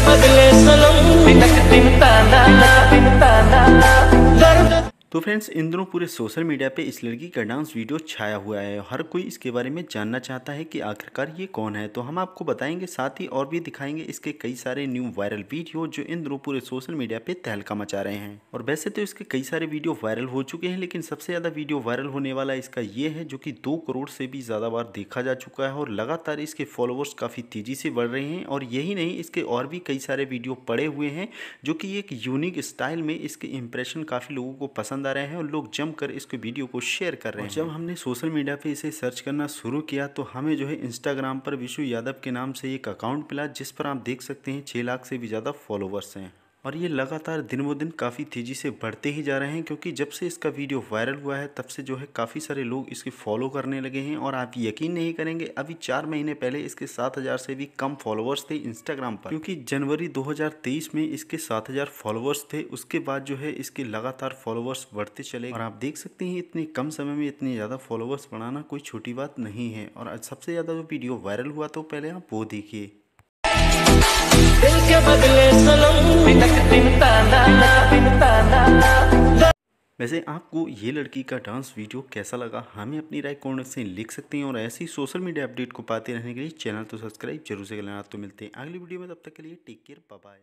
के बदले सनम बिनक दिन तो फ्रेंड्स, इन दिनों पूरे सोशल मीडिया पे इस लड़की का डांस वीडियो छाया हुआ है हर कोई इसके बारे में जानना चाहता है कि आखिरकार ये कौन है। तो हम आपको बताएँगे, साथ ही और भी दिखाएँगे इसके कई सारे न्यू वायरल वीडियो जो इन दिनों पूरे सोशल मीडिया पे तहलका मचा रहे हैं। और वैसे तो इसके कई सारे वीडियो वायरल हो चुके हैं, लेकिन सबसे ज़्यादा वीडियो वायरल होने वाला इसका ये है जो कि दो करोड़ से भी ज़्यादा बार देखा जा चुका है और लगातार इसके फॉलोअर्स काफ़ी तेज़ी से बढ़ रहे हैं। और यही नहीं, इसके और भी कई सारे वीडियो पड़े हुए हैं जो कि एक यूनिक स्टाइल में इसके इम्प्रेशन काफ़ी लोगों को पसंद आ रहे हैं और लोग जमकर इसके वीडियो को शेयर कर रहे हैं। जब हमने सोशल मीडिया पे इसे सर्च करना शुरू किया तो हमें जो है इंस्टाग्राम पर विशु यादव के नाम से एक अकाउंट मिला जिस पर आप देख सकते हैं छः लाख से भी ज़्यादा फॉलोवर्स हैं। और ये लगातार दिन ब दिन काफ़ी तेज़ी से बढ़ते ही जा रहे हैं, क्योंकि जब से इसका वीडियो वायरल हुआ है, तब से जो है काफ़ी सारे लोग इसके फॉलो करने लगे हैं और आप यकीन नहीं करेंगे, अभी चार महीने पहले इसके सात हज़ार से भी कम फॉलोअर्स थे इंस्टाग्राम पर। क्योंकि जनवरी 2023 में इसके सात हज़ार फॉलोअर्स थे, उसके बाद जो है इसके लगातार फॉलोअर्स बढ़ते चले और आप देख सकते हैं, इतने कम समय में इतने ज़्यादा फॉलोअर्स बढ़ाना कोई छोटी बात नहीं है। और सबसे ज़्यादा जो वीडियो वायरल हुआ तो पहले आप वो देखिए। वैसे आपको ये लड़की का डांस वीडियो कैसा लगा? हमें अपनी राय कॉर्नर से लिख सकते हैं और ऐसी सोशल मीडिया अपडेट को पाते रहने के लिए चैनल तो सब्सक्राइब ज़रूर से कर लेना तो मिलते हैं अगली वीडियो में, तब तक के लिए टेक केयर बाय